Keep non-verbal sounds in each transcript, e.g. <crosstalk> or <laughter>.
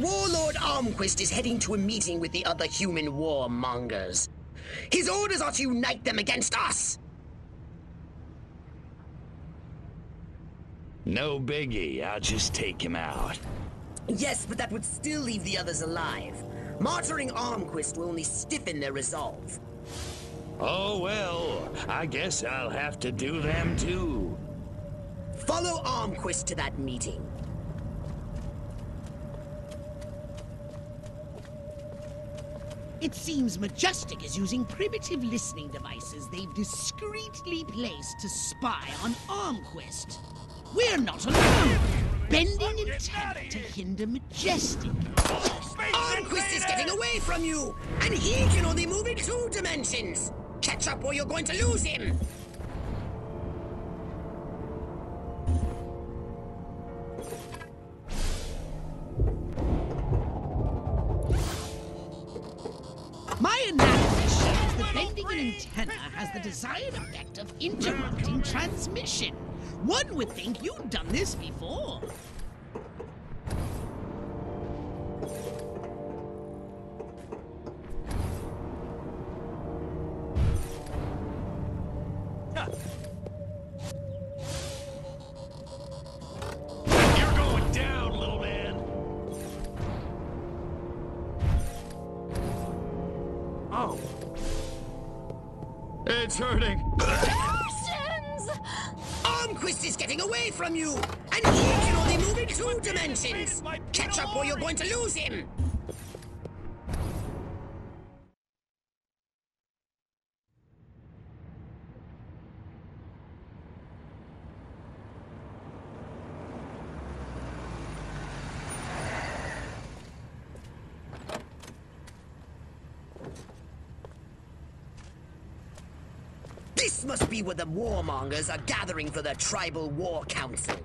warlord Armquist is heading to a meeting with the other human warmongers. His orders are to unite them against us! No biggie, I'll just take him out. Yes, but that would still leave the others alive. Martyring Armquist will only stiffen their resolve. Oh well, I guess I'll have to do them too. Follow Armquist to that meeting. It seems Majestic is using primitive listening devices they've discreetly placed to spy on Armquist. We're not alone! Bending antenna to hinder Majestic. Armquist is getting away from you, and he can only move in two dimensions. Catch up or you're going to lose him. Antenna has the desired effect of interrupting transmission. One would think you'd done this before. It's hurting. Armquist is getting away from you, and he can only move in two dimensions. Catch up or you're going to lose him. Be where the warmongers are gathering for the tribal war council.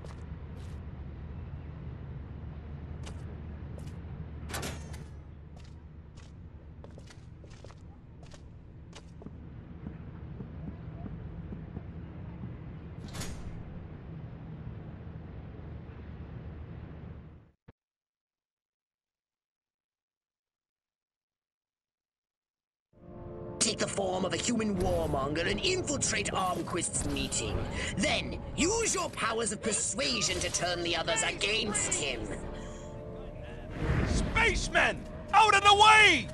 Take the form of a human warmonger and infiltrate Armquist's meeting. Then, use your powers of persuasion to turn the others against him. Spacemen! Out of the way!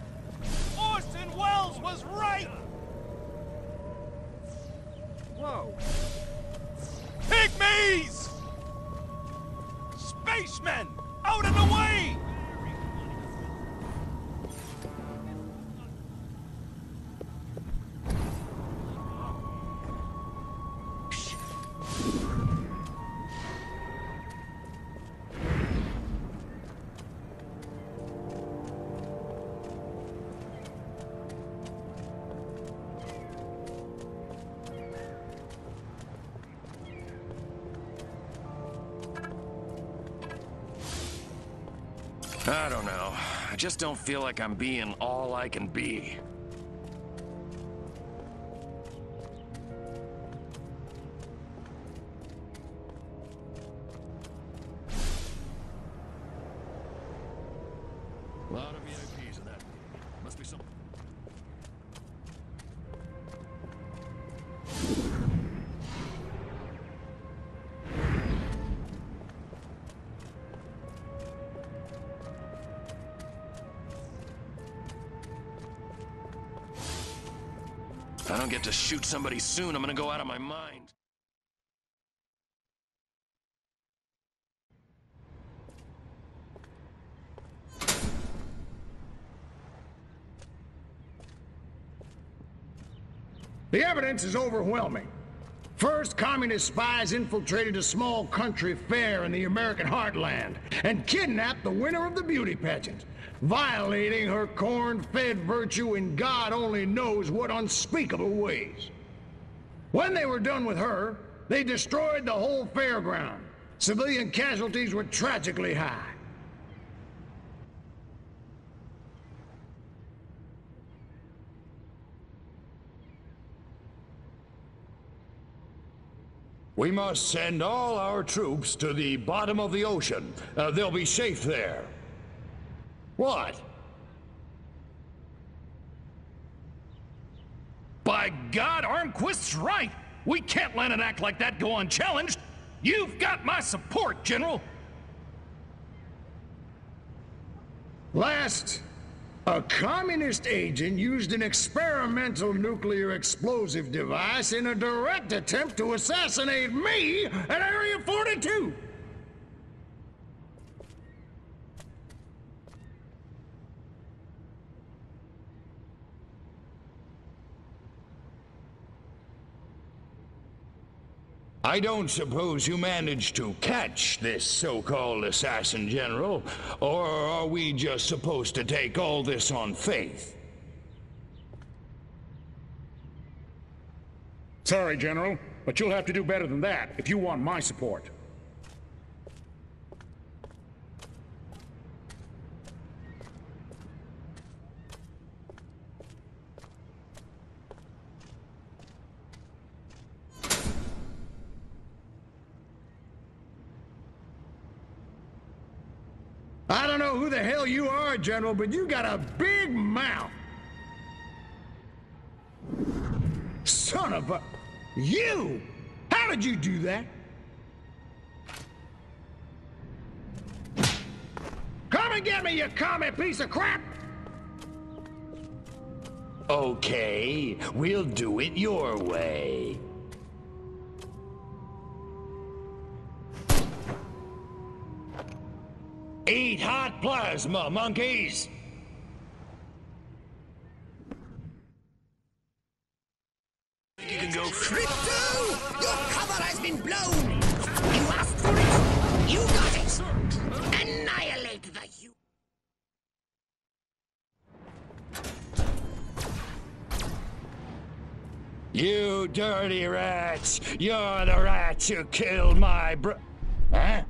Orson Welles was right! Whoa. Pygmies! Spacemen! Out of the way! Don't feel like I'm being all I can be. Get to shoot somebody soon, I'm gonna go out of my mind. The evidence is overwhelming. First, communist spies infiltrated a small country fair in the American heartland and kidnapped the winner of the beauty pageant, violating her corn-fed virtue in God only knows what unspeakable ways. When they were done with her, they destroyed the whole fairground. Civilian casualties were tragically high. We must send all our troops to the bottom of the ocean. Uh, they'll be safe there. What? By God, Armquist's right! We can't let an act like that go unchallenged! You've got my support, General! Last, a communist agent used an experimental nuclear explosive device in a direct attempt to assassinate me at Area 42! I don't suppose you managed to catch this so-called assassin general, or are we just supposed to take all this on faith? Sorry, General, but you'll have to do better than that if you want my support. I don't know who the hell you are, General, but you got a big mouth. Son of a... You! How did you do that? Come and get me, you commie piece of crap! Okay, we'll do it your way. Eat hot plasma, monkeys! You can go Crypto! Your cover has been blown! You asked for it! You got it! Annihilate the you. You dirty rats! You're the rats who killed my bro- Huh?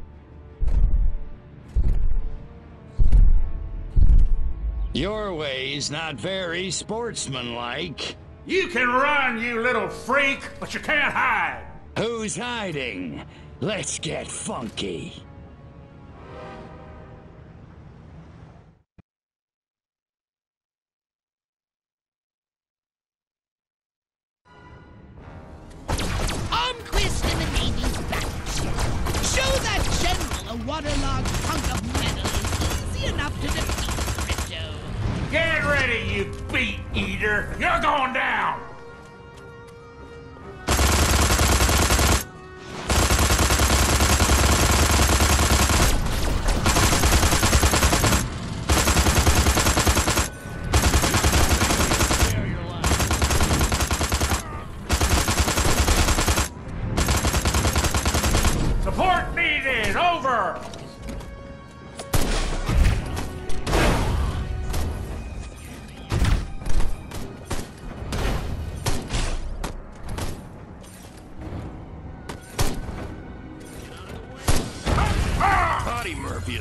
Your way's not very sportsmanlike. You can run, you little freak, but you can't hide. Who's hiding? Let's get funky. Armquist and the Navy's battleship. Show that general a waterlogged hunk of metal is easy enough to defeat Crypto. Get ready, you beat eater. You're going down.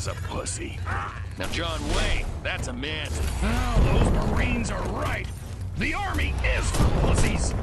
Is a pussy. Now, John Wayne, that's a man. Oh, those Marines are right. The Army is for pussies.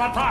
Allied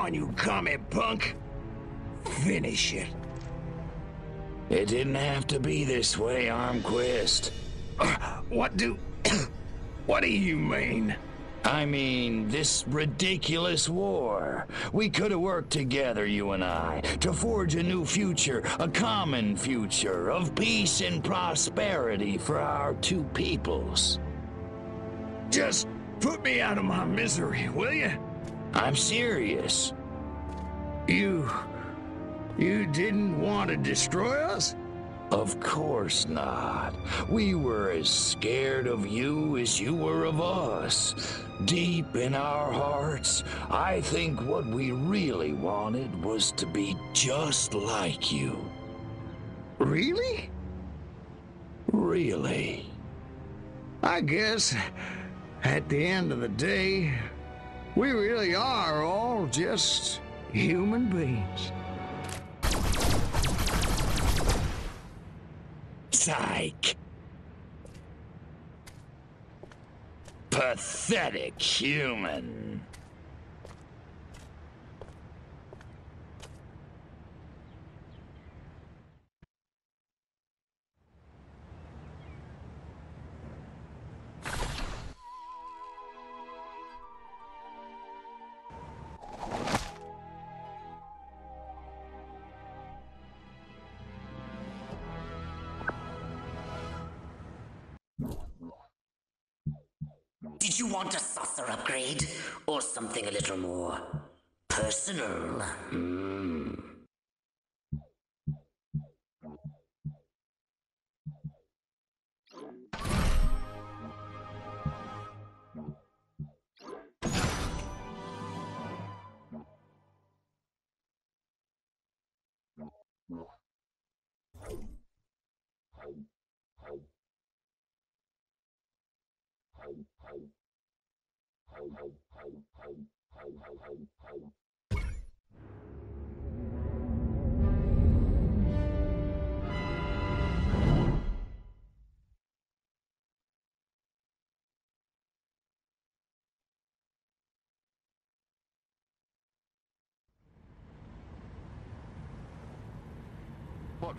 on, you commie punk. Finish it. It didn't have to be this way, Armquist. Uh, what do... <coughs> what do you mean? I mean, this ridiculous war. We could have worked together, you and I, to forge a new future, a common future of peace and prosperity for our two peoples. Just put me out of my misery, will you? I'm serious. You... You didn't want to destroy us? Of course not. We were as scared of you as you were of us. Deep in our hearts, I think what we really wanted was to be just like you. Really? Really. I guess, at the end of the day, we really are all just human beings. Psych. Pathetic human. Did you want a saucer upgrade? Or something a little more personal? Hmm.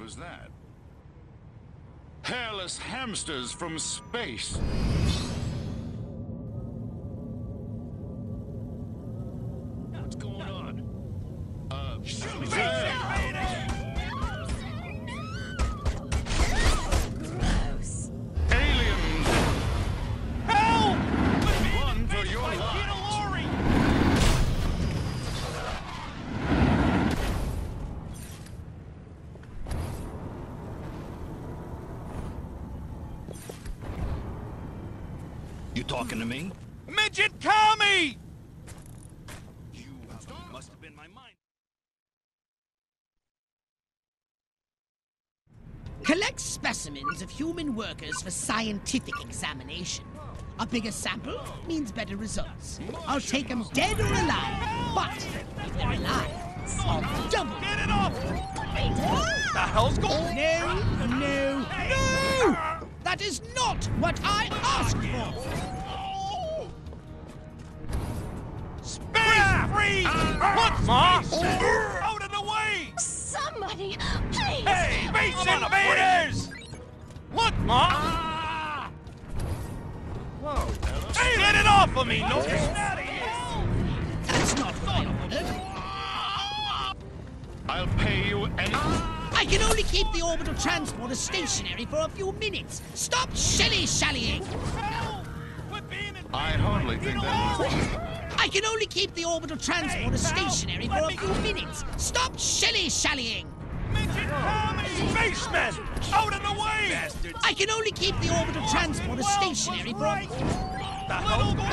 Was that? Hairless hamsters from space. Talking to me? Midget Kami! You must have been my mind. Collect specimens of human workers for scientific examination. A bigger sample means better results. I'll take them dead or alive, but if they're alive, I'll double. Get it off! The hell's going No, no, no! That is not what I asked for! Freeze! What, Ma? Out of the way! Somebody, please! Hey, Space Invaders! Look, Ma! Ah! Whoa. Hey, get it off of me! No, That's not what I ordered. I'll pay you any... I can only keep the orbital transporter stationary for a few minutes. Stop shilly-shallying! Quit being I hardly think that was... I can only keep the orbital transporter stationary for a few minutes. Stop shilly-shallying! Midget Kami! Spacemen! Out of the way! Bastards! I can only keep the orbital transporter stationary for a... The hell's going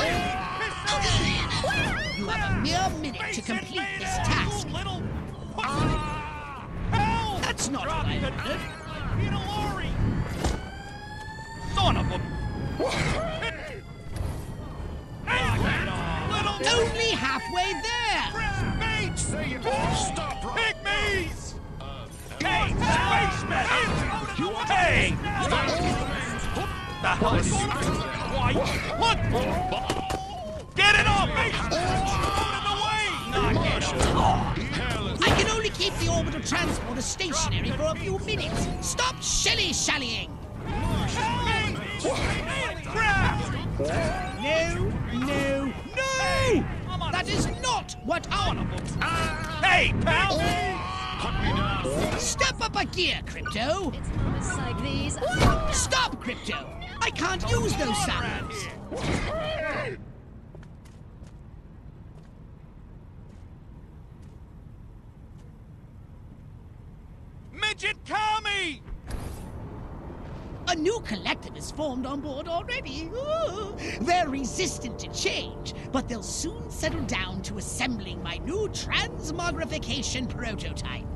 You have a mere minute to complete this task. Little... Ah. Help! That's not what I ordered. In a lorry! Son of a... <laughs> Only halfway there! Space! Say it! Stop right... Pygmies! Hey, spacemen! Hey! The hell is Why? What? Get it off me! Out of the way! Knock it off! I can only keep the orbital transporter stationary for a few minutes. Stop shilly-shallying! Crap! No, no, That is not what I... Hey, pal! Step up a gear, Crypto! Like these. Stop, Crypto! I can't use those sounds! Midget Kami! A new collective is formed on board already. Ooh, they're resistant to change, but they'll soon settle down to assembling my new transmogrification prototype.